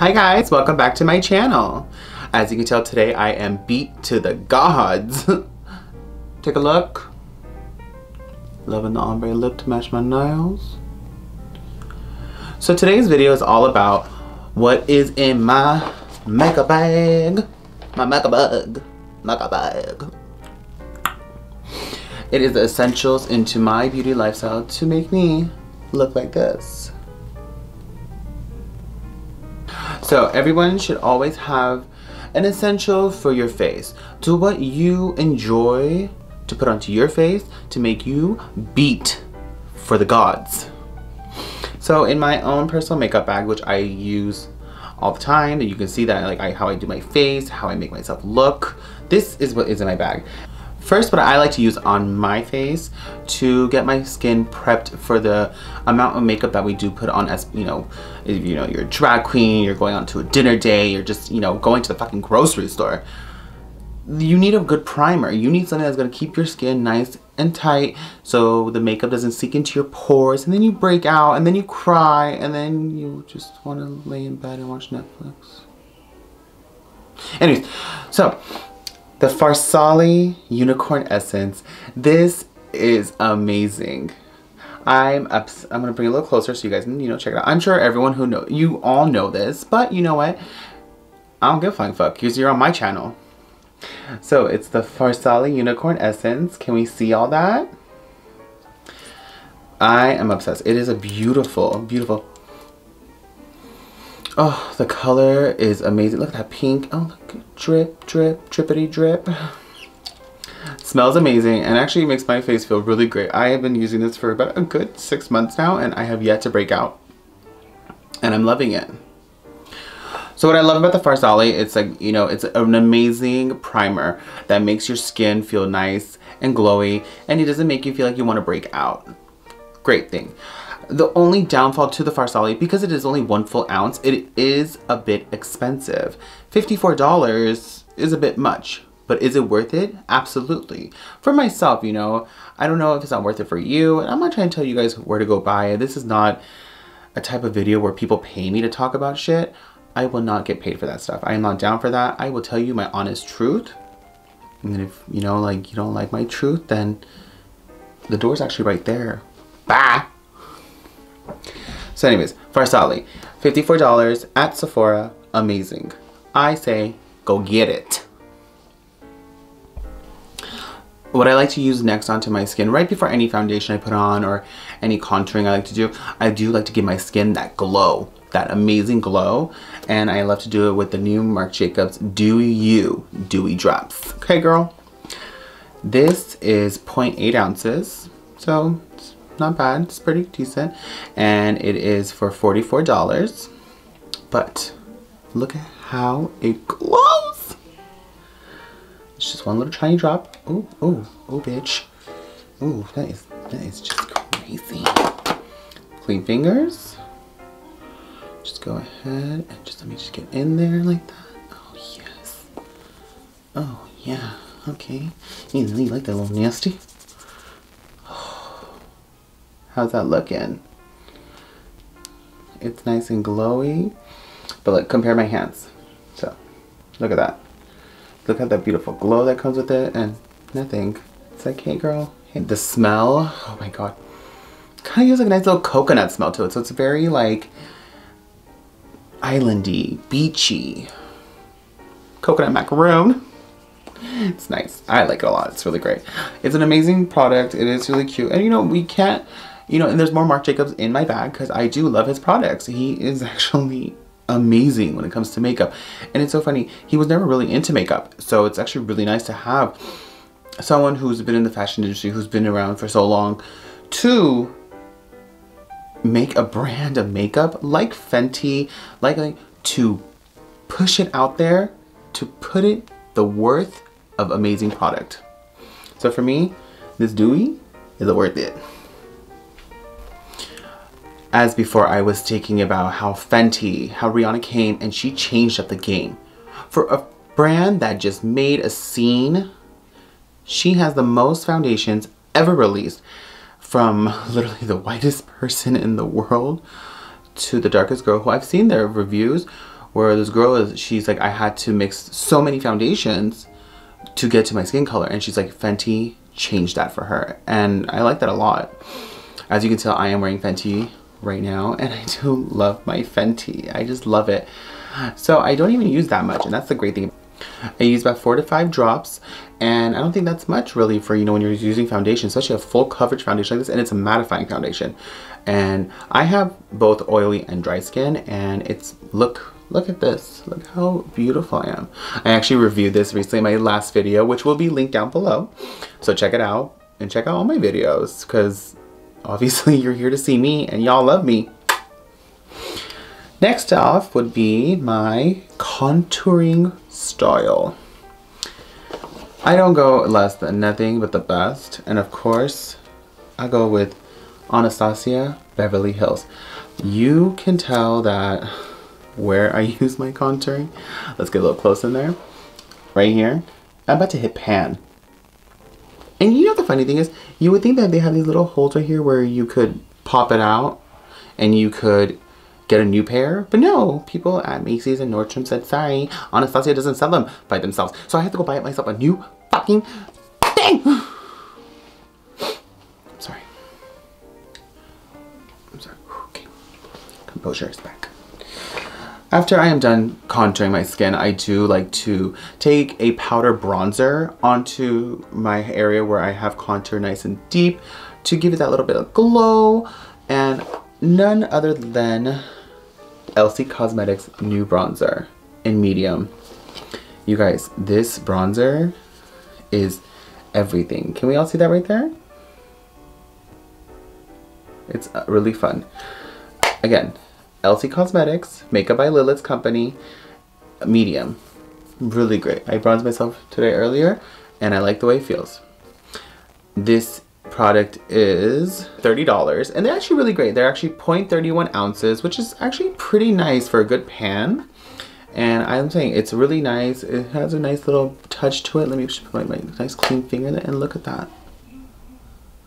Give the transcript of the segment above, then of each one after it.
Hi guys, welcome back to my channel. As you can tell today I am beat to the gods. Take a look. Loving the ombre lip to match my nails. So today's video is all about what is in my makeup bag. My makeup bag. Makeup bag. It is the essentials into my beauty lifestyle to make me look like this. So everyone should always have an essential for your face. Do what you enjoy to put onto your face to make you beat for the gods. So in my own personal makeup bag, which I use all the time, you can see that like I, how I do my face, how I make myself look. This is what is in my bag. First, what I like to use on my face to get my skin prepped for the amount of makeup that we do put on as, you know, if you know, you're a drag queen, you're going on to a dinner day, you're just, you know, going to the fucking grocery store. You need a good primer. You need something that's gonna keep your skin nice and tight so the makeup doesn't seep into your pores and then you break out and then you cry and then you just wanna lay in bed and watch Netflix. Anyways, so the Farsali Unicorn Essence. This is amazing. I'm ups I'm gonna bring it a little closer so you guys can, you know, check it out. I'm sure everyone who know, you all know this, but you know what? I don't give a flying fuck because you're on my channel. So it's the Farsali Unicorn Essence. Can we see all that? I am obsessed. It is a beautiful, beautiful Oh, the color is amazing. Look at that pink. Oh, look. Drip, drip, drippity drip. Smells amazing and actually makes my face feel really great. I have been using this for about a good six months now and I have yet to break out. And I'm loving it. So what I love about the Farsali, it's like, you know, it's an amazing primer that makes your skin feel nice and glowy and it doesn't make you feel like you want to break out. Great thing. The only downfall to the Farsali, because it is only one full ounce, it is a bit expensive. $54 is a bit much, but is it worth it? Absolutely. For myself, you know, I don't know if it's not worth it for you, and I'm not trying to tell you guys where to go buy it. This is not a type of video where people pay me to talk about shit. I will not get paid for that stuff. I am not down for that. I will tell you my honest truth. And if, you know, like, you don't like my truth, then the door's actually right there. Bye! So anyways, Farsali, $54 at Sephora, amazing. I say go get it. What I like to use next onto my skin, right before any foundation I put on or any contouring I like to do, I do like to give my skin that glow, that amazing glow. And I love to do it with the new Marc Jacobs Dewy You Dewy Drops. Okay, girl? This is 0.8 ounces, so not bad. It's pretty decent. And it is for $44. But look at how it glows. It's just one little tiny drop. Oh, oh, oh, bitch. Oh, that is, that is just crazy. Clean fingers. Just go ahead and just let me just get in there like that. Oh, yes. Oh, yeah. Okay. You, like that little nasty? How's that looking? It's nice and glowy. But look, compare my hands. So, look at that. Look at that beautiful glow that comes with it and nothing. It's like, hey girl. Hey, the smell, oh my god. Kind of gives like a nice little coconut smell to it. So it's very like islandy, beachy. Coconut macaroon. It's nice. I like it a lot. It's really great. It's an amazing product. It is really cute. And you know, we can't you know, and there's more Marc Jacobs in my bag because I do love his products. He is actually amazing when it comes to makeup. And it's so funny, he was never really into makeup. So it's actually really nice to have someone who's been in the fashion industry, who's been around for so long, to make a brand of makeup like Fenty, like, like to push it out there, to put it the worth of amazing product. So for me, this Dewy is worth it as before I was thinking about how Fenty, how Rihanna came and she changed up the game. For a brand that just made a scene, she has the most foundations ever released from literally the whitest person in the world to the darkest girl who I've seen their reviews where this girl is, she's like, I had to mix so many foundations to get to my skin color. And she's like, Fenty changed that for her. And I like that a lot. As you can tell, I am wearing Fenty right now and I do love my Fenty. I just love it. So I don't even use that much and that's the great thing. I use about four to five drops and I don't think that's much really for, you know, when you're using foundation, especially a full coverage foundation like this and it's a mattifying foundation. And I have both oily and dry skin and it's, look, look at this. Look how beautiful I am. I actually reviewed this recently in my last video, which will be linked down below. So check it out and check out all my videos because obviously you're here to see me and y'all love me. Next off would be my contouring style. I don't go less than nothing but the best. And of course, I go with Anastasia Beverly Hills. You can tell that where I use my contouring. Let's get a little close in there. Right here. I'm about to hit pan. And you know the funny thing is, you would think that they have these little holes right here where you could pop it out and you could get a new pair. But no, people at Macy's and Nordstrom said, sorry, Anastasia doesn't sell them by themselves. So I have to go buy it myself a new fucking thing. I'm sorry. I'm sorry. Okay. Composure is back. After I am done contouring my skin, I do like to take a powder bronzer onto my area where I have contour nice and deep to give it that little bit of glow. And none other than Elsie Cosmetics new bronzer in medium. You guys, this bronzer is everything. Can we all see that right there? It's uh, really fun. Again, Elsie Cosmetics, Makeup by Lilith's Company, medium. Really great. I bronzed myself today earlier and I like the way it feels. This product is $30 and they're actually really great. They're actually 0.31 ounces, which is actually pretty nice for a good pan. And I'm saying it's really nice. It has a nice little touch to it. Let me just put my, my nice clean finger in it and look at that.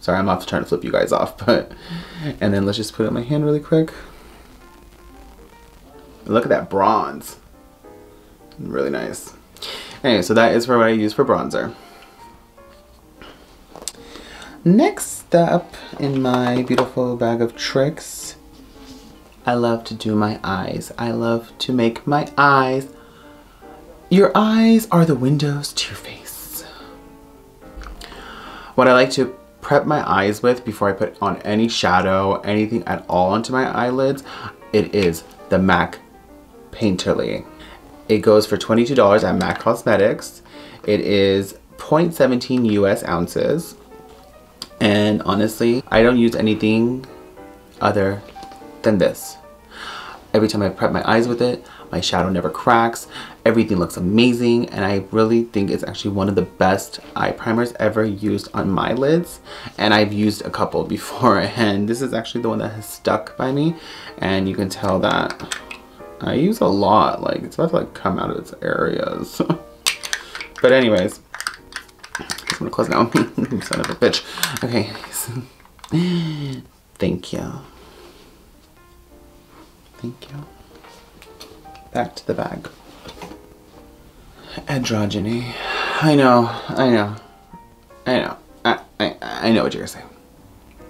Sorry, I'm off trying to flip you guys off, but, and then let's just put it in my hand really quick. Look at that bronze. Really nice. Anyway, so that is for what I use for bronzer. Next up in my beautiful bag of tricks, I love to do my eyes. I love to make my eyes. Your eyes are the windows to your face. What I like to prep my eyes with before I put on any shadow, anything at all onto my eyelids, it is the MAC Painterly. It goes for $22 at MAC Cosmetics. It is 0.17 US ounces. And honestly, I don't use anything other than this. Every time I prep my eyes with it, my shadow never cracks. Everything looks amazing and I really think it's actually one of the best eye primers ever used on my lids. And I've used a couple before and this is actually the one that has stuck by me. And you can tell that I use a lot. Like it's about to like come out of its areas. but anyways, I'm gonna close now. Son of a bitch. Okay. Thank you. Thank you. Back to the bag. Androgyny. I know. I know. I know. I, I, I know what you're saying.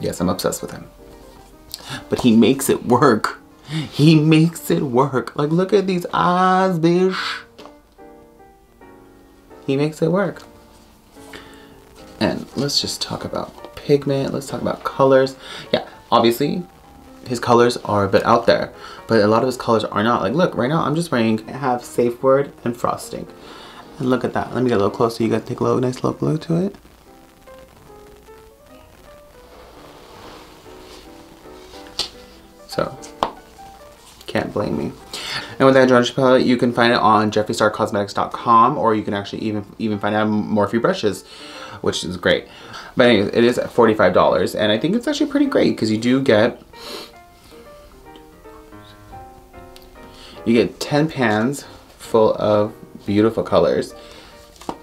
Yes, I'm obsessed with him. But he makes it work. He makes it work. Like, look at these eyes, bitch. He makes it work. And let's just talk about pigment. Let's talk about colors. Yeah, obviously, his colors are a bit out there. But a lot of his colors are not. Like, look, right now, I'm just wearing I have Safe Word and Frosting. And look at that. Let me get a little closer. You guys take a little nice look, look to it. Blame me. And with that Androgyny palette, you can find it on jeffreestarcosmetics.com or you can actually even even find out more Morphe brushes, which is great. But anyways, it is $45 and I think it's actually pretty great because you do get you get 10 pans full of beautiful colors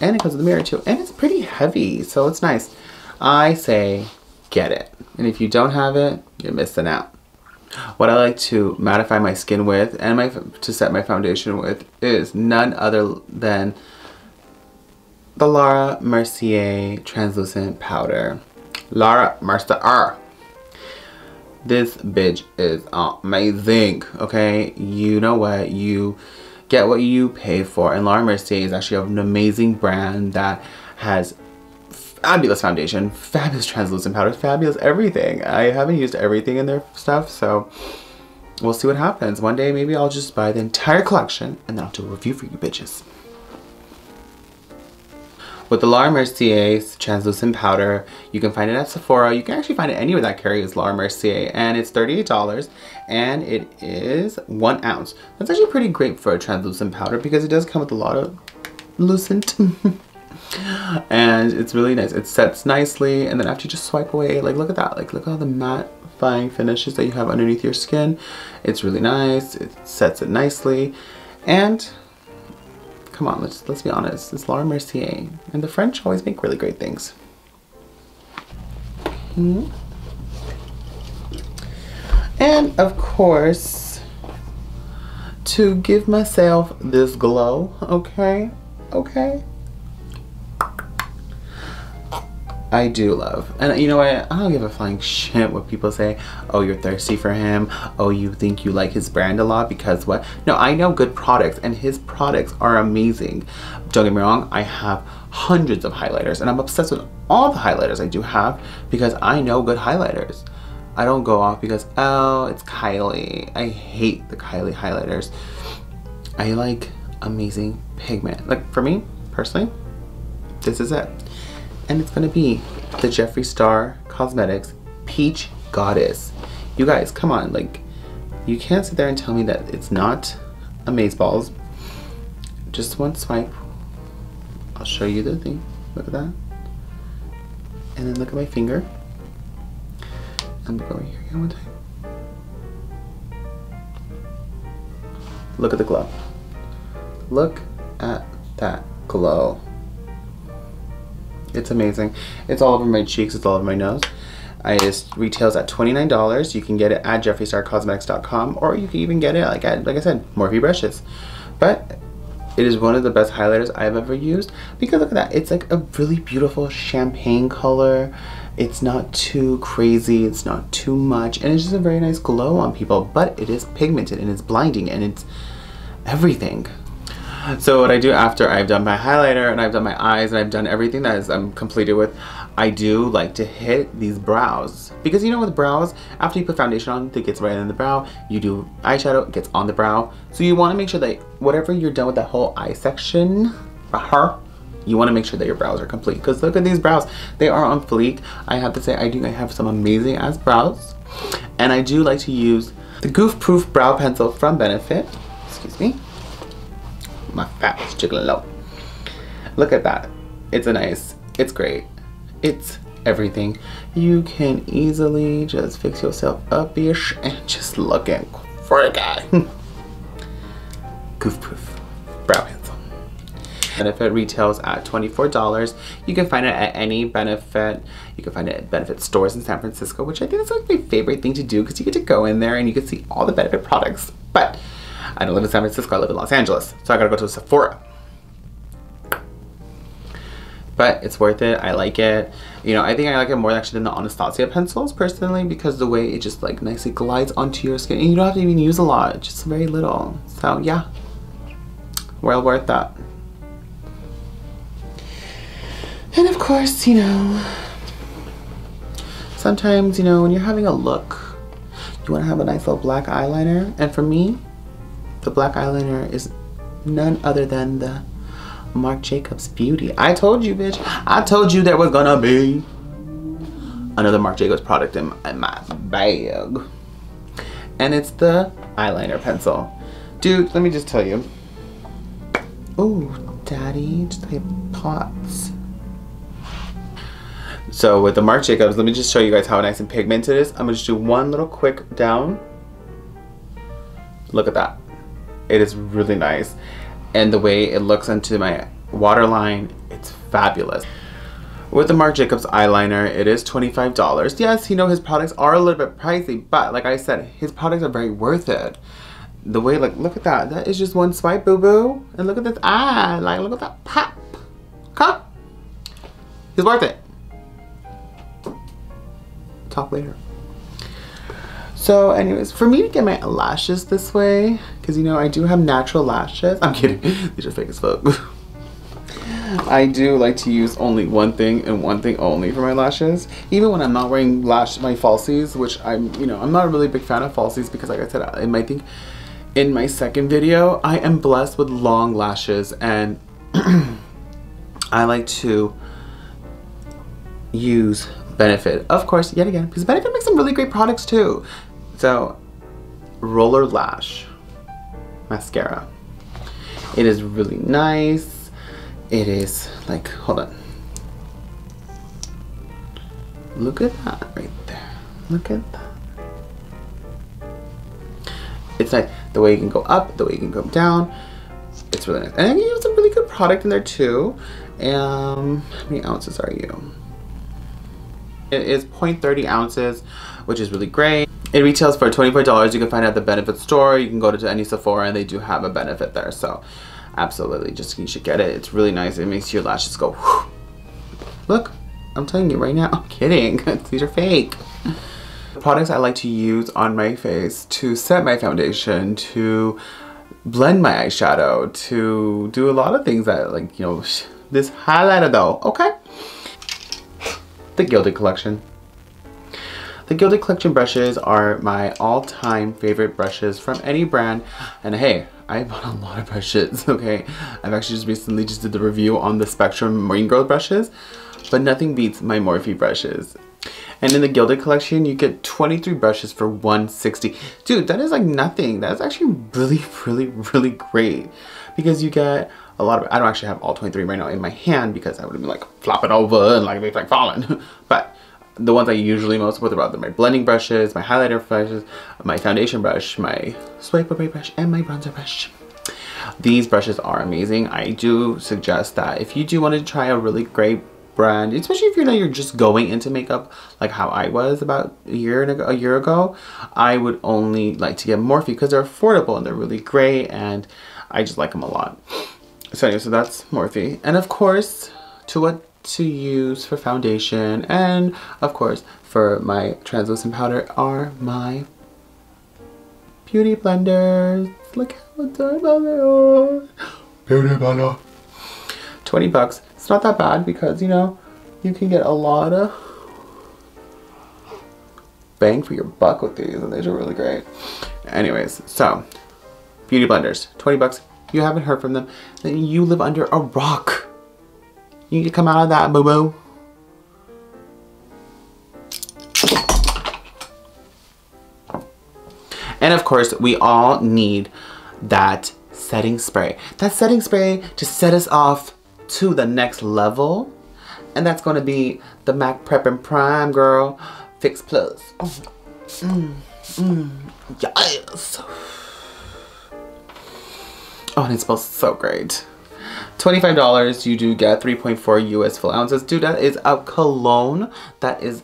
and it comes with a mirror too and it's pretty heavy so it's nice. I say get it and if you don't have it, you're missing out. What I like to mattify my skin with and my to set my foundation with is none other than the Laura Mercier translucent powder. Laura Mercier. This bitch is amazing, okay? You know what? You get what you pay for. And Laura Mercier is actually an amazing brand that has fabulous foundation, fabulous translucent powders, fabulous everything. I haven't used everything in their stuff, so we'll see what happens. One day, maybe I'll just buy the entire collection and then I'll do a review for you bitches. With the Laura Mercier translucent powder, you can find it at Sephora. You can actually find it anywhere that carries Laura Mercier and it's $38 and it is one ounce. That's actually pretty great for a translucent powder because it does come with a lot of lucent and it's really nice. It sets nicely and then after you just swipe away, like look at that, like look at all the mattifying finishes that you have underneath your skin. It's really nice, it sets it nicely and Come on, let's let's be honest. It's Laura Mercier, and the French always make really great things. Hmm. And of course, to give myself this glow, okay, okay, I do love. And you know what? I don't give a flying shit what people say. Oh, you're thirsty for him. Oh, you think you like his brand a lot because what? No, I know good products and his products are amazing. Don't get me wrong, I have hundreds of highlighters and I'm obsessed with all the highlighters I do have because I know good highlighters. I don't go off because, oh, it's Kylie. I hate the Kylie highlighters. I like amazing pigment. Like for me, personally, this is it and it's gonna be the Jeffree Star Cosmetics Peach Goddess. You guys, come on, like, you can't sit there and tell me that it's not Amazeballs. Just one swipe. I'll show you the thing. Look at that. And then look at my finger. And look over here again one time. Look at the glow. Look at that glow. It's amazing. It's all over my cheeks. It's all over my nose. I just retails at $29. You can get it at jeffreestarcosmetics.com or you can even get it like like I said, Morphe brushes. But it is one of the best highlighters I've ever used because look at that. It's like a really beautiful champagne color. It's not too crazy. It's not too much. And it's just a very nice glow on people. But it is pigmented and it's blinding and it's everything. So what I do after I've done my highlighter and I've done my eyes and I've done everything that is I'm completed with, I do like to hit these brows. Because you know with brows, after you put foundation on, it gets right in the brow. You do eyeshadow, it gets on the brow. So you want to make sure that whatever you're done with that whole eye section, her, you want to make sure that your brows are complete. Because look at these brows. They are on fleek. I have to say, I do I have some amazing ass brows. And I do like to use the Goof Proof Brow Pencil from Benefit. Excuse me my fat was jiggling low. Look at that. It's a nice, it's great. It's everything. You can easily just fix yourself up-ish and just looking freaky. Goof proof brow pencil. Benefit retails at $24. You can find it at any Benefit. You can find it at Benefit stores in San Francisco, which I think is like my favorite thing to do because you get to go in there and you can see all the Benefit products. But I don't live in San Francisco, I live in Los Angeles. So I gotta go to Sephora. But it's worth it, I like it. You know, I think I like it more actually than the Anastasia pencils personally because the way it just like nicely glides onto your skin and you don't have to even use a lot, just very little. So yeah, well worth that. And of course, you know, sometimes, you know, when you're having a look, you want to have a nice little black eyeliner. And for me, the black eyeliner is none other than the Marc Jacobs Beauty. I told you, bitch. I told you there was gonna be another Marc Jacobs product in, in my bag. And it's the eyeliner pencil. Dude, let me just tell you. Oh, daddy, just like pots. So with the Marc Jacobs, let me just show you guys how nice and pigmented it is. I'm gonna just do one little quick down. Look at that. It is really nice. And the way it looks into my waterline, it's fabulous. with the Marc Jacobs eyeliner, it is $25. Yes, you know, his products are a little bit pricey, but like I said, his products are very worth it. The way, like, look at that. That is just one swipe, boo-boo. And look at this eye. Like, look at that pop. Okay? It's worth it. Talk later. So anyways, for me to get my lashes this way, because you know, I do have natural lashes. I'm kidding. These are fake as fuck. I do like to use only one thing and one thing only for my lashes. Even when I'm not wearing lash my falsies, which I'm, you know, I'm not a really big fan of falsies because like I said, I might think in my second video, I am blessed with long lashes and I like to use Benefit. Of course, yet again, because Benefit makes some really great products too. So, Roller Lash Mascara. It is really nice it is like, hold on. Look at that right there. Look at that. It's like the way you can go up, the way you can go down. It's really nice. And you have some really good product in there too. Um, how many ounces are you? It is 0.30 ounces, which is really great. It retails for $24. You can find it at the Benefit store. You can go to any Sephora and they do have a Benefit there. So absolutely just you should get it it's really nice it makes your lashes go whew. look I'm telling you right now I'm kidding these are fake the products I like to use on my face to set my foundation to blend my eyeshadow to do a lot of things that like you know this highlighter though okay the Gilded collection the Gilded Collection brushes are my all-time favorite brushes from any brand. And hey, I bought a lot of brushes, okay? I've actually just recently just did the review on the Spectrum Marine Girl brushes, but nothing beats my Morphe brushes. And in the Gilded collection, you get 23 brushes for 160. Dude, that is like nothing. That's actually really, really, really great. Because you get a lot of, I don't actually have all 23 right now in my hand because I would have been like flopping over and like, like falling. but the ones I usually most with are my blending brushes, my highlighter brushes, my foundation brush, my swipe away brush, and my bronzer brush. These brushes are amazing. I do suggest that if you do want to try a really great brand, especially if you know you're just going into makeup like how I was about a year ago, a year ago, I would only like to get Morphe because they're affordable and they're really great and I just like them a lot. So anyway, so that's Morphe. And of course, to what to use for foundation and of course for my translucent powder are my beauty blenders. Look how adorable they are. Beauty blender. 20 bucks. It's not that bad because you know you can get a lot of bang for your buck with these and these are really great. Anyways, so beauty blenders, 20 bucks. You haven't heard from them, then you live under a rock. You need to come out of that, boo-boo. And of course, we all need that setting spray. That setting spray to set us off to the next level. And that's to be the MAC Prep and Prime, girl. Fix Plus. Mm, mm, yes. Oh, and it smells so great. $25, you do get 3.4 US full ounces. Dude, that is a cologne. That is,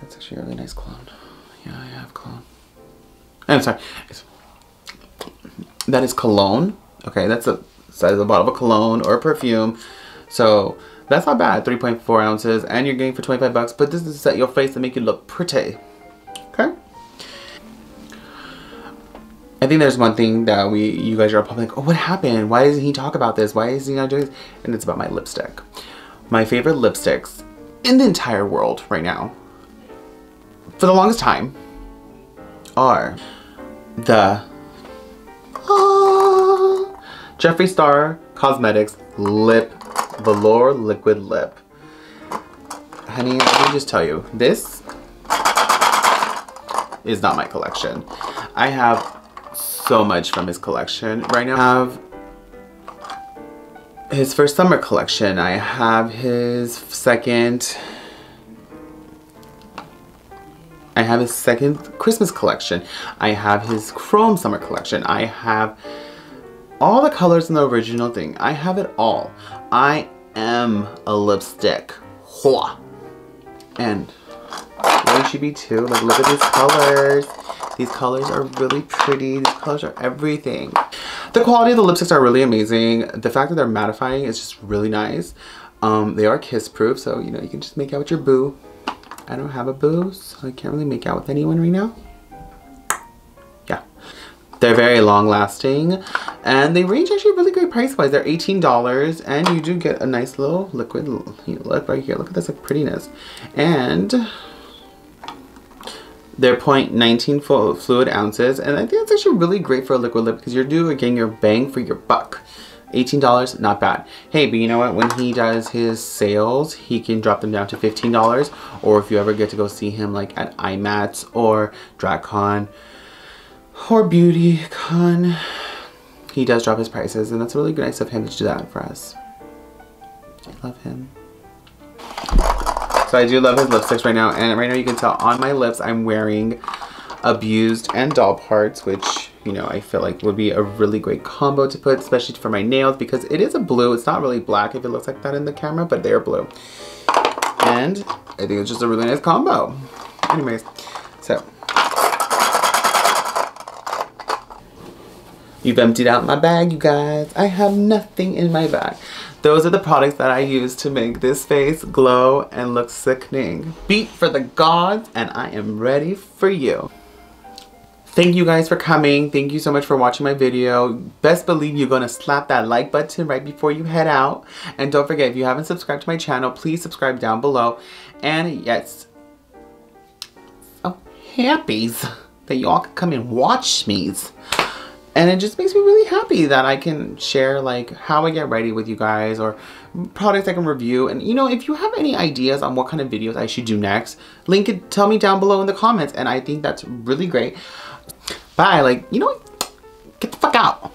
that's actually a really nice cologne. Yeah, I have cologne. I'm sorry. It's, that is cologne. Okay, that's the size of a bottle of a cologne or a perfume. So that's not bad, 3.4 ounces, and you're getting for 25 bucks, but this is to set your face and make you look pretty. Okay? I think there's one thing that we, you guys are probably like, oh, what happened? Why doesn't he talk about this? Why is he not doing this? And it's about my lipstick. My favorite lipsticks in the entire world right now, for the longest time, are the uh, Jeffree Star Cosmetics Lip Velour Liquid Lip. Honey, let me just tell you, this is not my collection. I have so much from his collection. Right now I have his first summer collection. I have his second I have his second Christmas collection. I have his Chrome Summer collection. I have all the colors in the original thing. I have it all. I am a lipstick Hua. And should be too. Like look at these colors. These colors are really pretty. These colors are everything. The quality of the lipsticks are really amazing. The fact that they're mattifying is just really nice. Um, they are kiss proof, so you know you can just make out with your boo. I don't have a boo, so I can't really make out with anyone right now. Yeah. They're very long lasting and they range actually really great price wise. They're $18 and you do get a nice little liquid look right here. Look at this like prettiness. And they're 0.19 fluid ounces and I think that's actually really great for a liquid lip because you're doing getting your bang for your buck. $18, not bad. Hey, but you know what? When he does his sales, he can drop them down to $15. Or if you ever get to go see him like at IMATS or DragCon or BeautyCon, he does drop his prices. And that's really good nice of him to do that for us. I love him. So I do love his lipsticks right now. And right now you can tell on my lips I'm wearing Abused and Doll Parts, which you know, I feel like would be a really great combo to put, especially for my nails because it is a blue. It's not really black if it looks like that in the camera, but they're blue. And I think it's just a really nice combo. Anyways, so. You've emptied out my bag, you guys. I have nothing in my bag. Those are the products that I use to make this face glow and look sickening. Beat for the gods, and I am ready for you. Thank you guys for coming. Thank you so much for watching my video. Best believe you're to slap that like button right before you head out. And don't forget, if you haven't subscribed to my channel, please subscribe down below. And yes, oh, so happy that y'all can come and watch me and it just makes me really happy that I can share like how I get ready with you guys or products I can review. And you know if you have any ideas on what kind of videos I should do next link it tell me down below in the comments. And I think that's really great. Bye. Like you know what? get the fuck out.